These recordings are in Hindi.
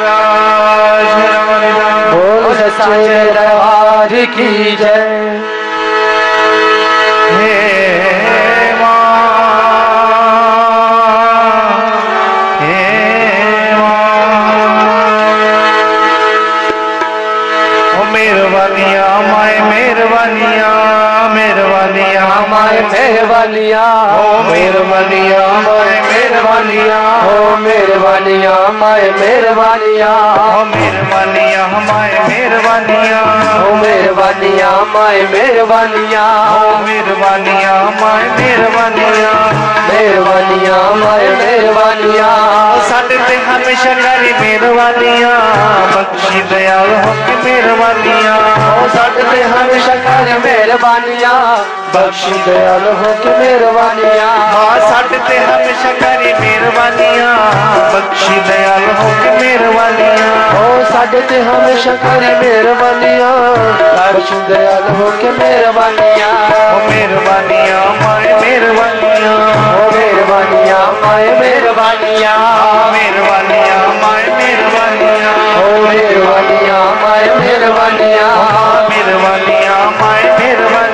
महाराज। बोल सच्चे दरबार की जय। माए मेहरबानिया ओ मेहरबानिया माए मेहरबानिया ओ मेहरबानिया माए मेहरबानिया ओ मेहरबानिया माए मेहरबानिया ओ मेहरबानिया माए मेहरबानिया ओ मेहरबानिया माए मेहरबानिया मेहरबानिया माए मेहरबानिया ਸਾਡੇ ਤੇ ਹਮੇਸ਼ਾ ਕਰੀ ਮਿਹਰਬਾਨੀਆਂ ਬਖਸ਼ੀ ਦਇਆਲ ਹੋ ਕੇ ਮਿਹਰਬਾਨੀਆਂ ओ सट ते हमेशा कर मेहरबानिया बख्श दयाल हो के मेहरबानिया। माँ साढ़े ते हमेशा करी मेहरबानिया। बख्श दयाल हो के मेहरबानिया। ओ साढ़े ते हमेशा करी मेहरबानिया। बख्श दयाल हो के मेहरबानिया। ओ मेहरबानिया माए मेहरबानिया। ओ मेहरबानिया माए मेहरबानिया। मेहरबानिया माए मेहरबानिया। ओ मेहरबानिया माए मेहरबानिया। मेहरबानिया माए मेहरबानिया।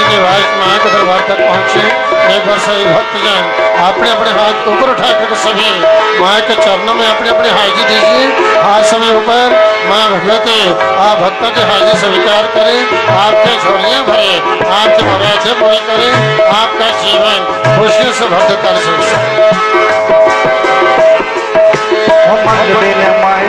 जी के वास दरबार तक पहुँचे। एक बार सभी भक्तजन अपने अपने हाथ ऊपर उठा तो सभी माँ के चरणों में अपने अपने हाजी दीजिए। हाथ सभी ऊपर माँ भगवती आप भक्तों के हाजी स्वीकार करें। आपके झोलियाँ भरे, आपके मराजे पूरी करें, आपका जीवन खुशियों से भक्त कर सकते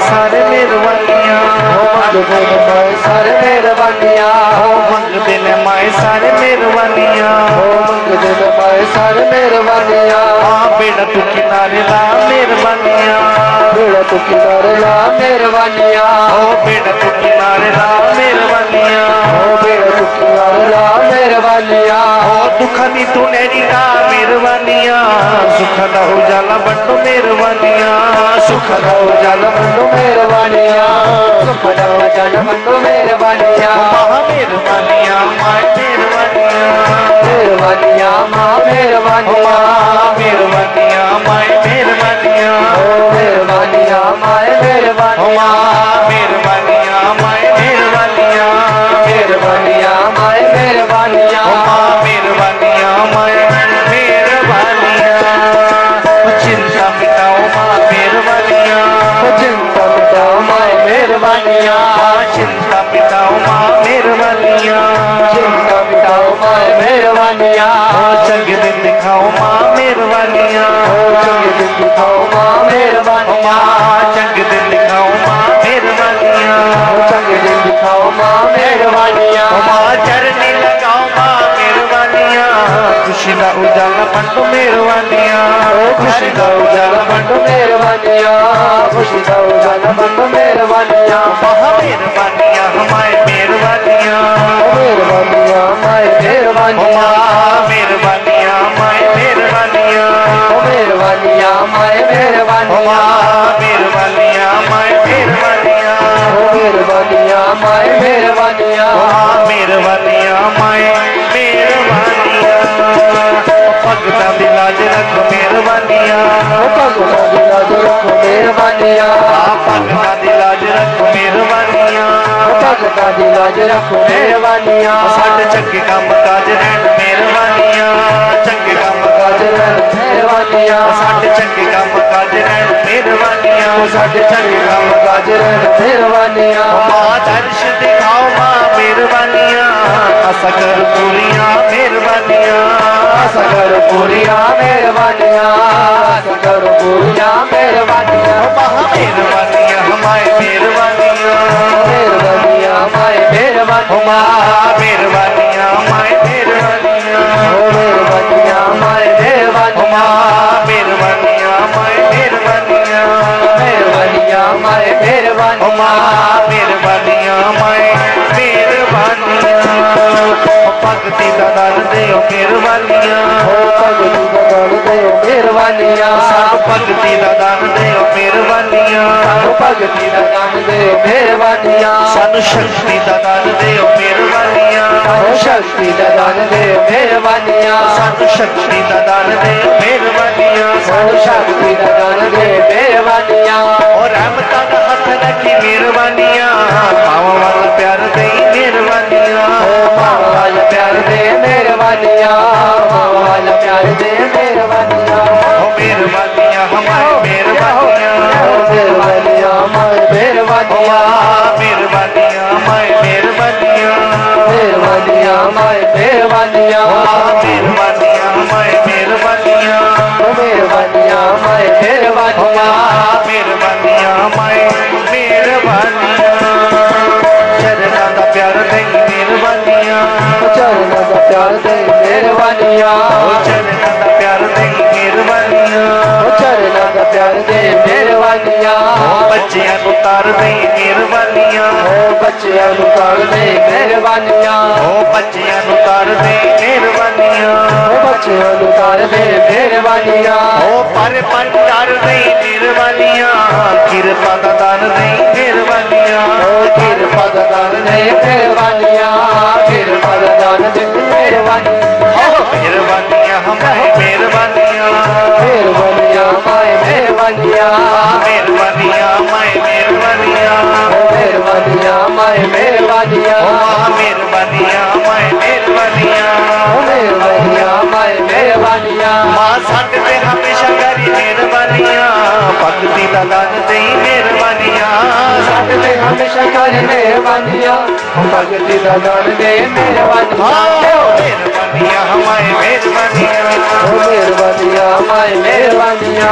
सारे मेरे बिन मोए सर मेरवनिया हो मंग बिन मोए सर हो मंग बिन मोए सर मेरवनिया हाँ बेड़ा तू किनारे ला मेरवनिया ला मेरवनिया हो बेड़ा तू किनारे ला मेरवनिया हो बेड़ा तू किनारे ला मेरवनिया हो दुखनी तू नेरी ला मेरवनिया सुख ना हो जाला बंडो मेहरबानिया सुखदो जनम तो मेरे बनिया सुखदो जनम तो मेरे बनिया मेरे बनिया माय मेरे बनिया मेरे बनिया माँ मेरे बनिया मेरे बनिया माय मेरे बनिया दिखाओ माँ मेहरबानिया। चंग दिन दिखाओ माँ मेहरबानिया। चंग दिन दिखाओ माँ मेहरबानिया। माँ चरनी लगाओ माँ मेहरबानिया। खुशी का उजाला बंडो मेहरबानिया। खुशी का उजाला बंडो मेहरबानिया। खुशी का उजाला बंडो मेहरबानिया। महा मेहरबानिया हमारे मेहरबानिया। मेहरबानिया हमारे मेहरबानिया। मेहरबानिया माए मेहरबानिया मेहरबानिया माए मेहरबानिया मेहरबानिया माए मेहरबानिया मेहरबानिया माए मेहरबानिया भगता दी रख मेहरबानिया भगता दी लाज रख मेहरबानिया भगता दी रख मेहरबानिया भगता दी लाज रख मेहरबानिया साढ़े ਰਹਿਣ ਮਿਹਰਬਾਨੀਆਂ ਸਾਡੇ ਚੰਗੇ ਕੰਮ ਕਾਜ ਰਹਿਣ ਮਿਹਰਬਾਨੀਆਂ ਸਾਡੇ ਚੰਗੇ ਕੰਮ ਕਾਜ ਰਹਿਣ ਮਿਹਰਬਾਨੀਆਂ ਮਾਂ ਦਰਸ਼ ਦਿਖਾਓ ਮਾਂ ਮਿਹਰਬਾਨੀਆਂ ਅਸਾਂ ਕਰ ਪੂਰੀਆਂ ਮਿਹਰਬਾਨੀਆਂ ਅਸਾਂ ਕਰ ਪੂਰੀਆਂ ਮਿਹਰਬਾਨੀਆਂ ਅਸਾਂ ਕਰ ਪੂਰੀਆਂ ਮਿਹਰਬਾਨੀਆਂ ਮਾਂ ਮਿਹਰਬਾਨੀਆਂ ਹਮਾਏ ਮਿਹਰਬਾਨੀਆਂ ਮਿਹਰਬਾਨੀਆਂ ਮਾਏ ਮਿਹਰਬਾਨੀਆਂ ਮਾਂ ਮਿਹਰਬਾਨੀਆਂ ਮਾਏ मेहरबानिया। मेहरबानिया माए मेहरबानिया। भगती का दल दो मेहरबानिया। भगती का दल दो मेहरबानिया। भगती का दान दो मेहरबानिया। भगती का दान दो मेहरबानिया। सन शक्ति का दान दो मेहरबानिया। शक्ति ददान दे मेहरबानिया साधु शक्ति ददान दे मेहरबानिया साधु शक्ति ददान दे मेहरबानिया और रहमता हथ रखी मेहरबानिया मावा वाला प्यार दे मेहरबानिया मावा वाला प्यार दे मेहरबानिया मावा वाला प्यार दे मेहरबानिया मेहरबानिया हमारे मेहरबानिया मेहरबानिया हमारे मेहरबानिया मेहरबानिया मेहरबानिया मेहरबानिया माए मेहरबानिया मेहरबानिया माए मेहरबानिया मेहरबानिया माए मेहरबानिया मेहरबानिया का प्यार दे मेहरबानिया चरना का प्यार दे मेहरबानिया का प्यार दे मेहरबानिया ਦਾ ਪਿਆਰ ਦੇ ਮਿਹਰਬਾਨੀਆਂ ਓ ਬੱਚਿਆਂ ਨੂੰ ਤਾਰ ਦੇਈ ਮਿਹਰਬਾਨੀਆਂ ਓ ਬੱਚਿਆਂ ਨੂੰ ਕਰ ਦੇ ਮਿਹਰਬਾਨੀਆਂ ਓ ਬੱਚਿਆਂ ਨੂੰ ਤਾਰ ਦੇਈ ਮਿਹਰਬਾਨੀਆਂ ਓ ਬੱਚਿਆਂ ਨੂੰ ਕਰ ਦੇ ਮਿਹਰਬਾਨੀਆਂ ਓ ਪਰ ਪਰ ਤਾਰ ਦੇਈ ਮਿਹਰਬਾਨੀਆਂ ਕਿਰਪਾ ਦਾ ਦਾਨ ਦੇਈ ਮਿਹਰਬਾਨੀਆਂ ਓ ਕਿਰਪਾ ਦਾ ਦਾਨ ਦੇ ਮਿਹਰਬਾਨੀਆਂ ਕਿਰਪਾ ਦਾ ਦਾਨ ਦੇ ਮਿਹਰਬਾਨੀਆਂ ਮਿਹਰਬਾਨੀਆਂ ਹਮਾਰੇ ਮਿਹਰਬਾਨੀਆਂ मैं मेहरबानिया। मेहरबानिया मैं मेहरबानिया। मेहरबानिया मैं मेहरबानिया। माँ सत ते हमेशा करी मेहरबानिया। भक्ति दा दान दे मेहरबानिया। सत ते हमेशा करी मेहरबानिया। भक्ति दा दान दे मेहरबानिया। मेहरबानिया मैं मेहरबानिया। मेहरबानिया मैं मेहरबानिया।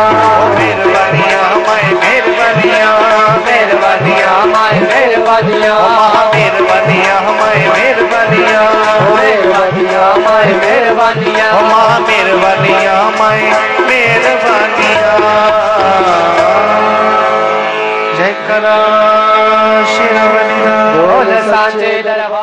मेहरबानिया मैं मेहरबानिया। मेहरबानिया हमारे मेहरबानिया। मेहरबानिया हमारे मेहरबानिया। मेहरबानिया हमारे मेहरबानिया। हमारे मेहरबानिया हमारे मेहरबानिया। जय करा शिरवनिया बोल साचे दरबार